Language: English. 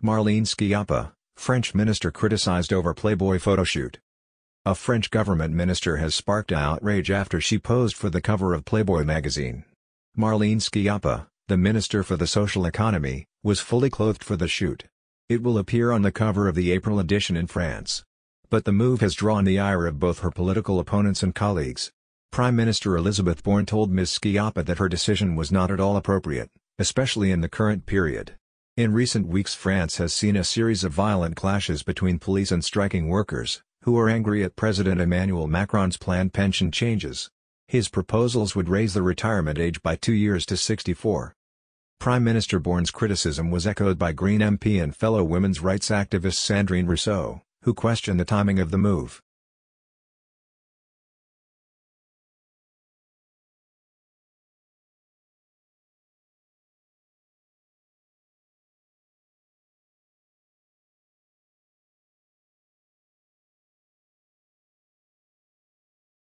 Marlene Schiappa, French minister criticized over Playboy photoshoot. A French government minister has sparked outrage after she posed for the cover of Playboy magazine. Marlene Schiappa, the Minister for the Social Economy, was fully clothed for the shoot. It will appear on the cover of the April edition in France. But the move has drawn the ire of both her political opponents and colleagues. Prime Minister Elisabeth Borne told Ms. Schiappa that her decision was not at all appropriate, especially in the current period. In recent weeks France has seen a series of violent clashes between police and striking workers, who are angry at President Emmanuel Macron's planned pension changes. His proposals would raise the retirement age by two years to 64. Prime Minister Borne's criticism was echoed by Green MP and fellow women's rights activist Sandrine Rousseau, who questioned the timing of the move.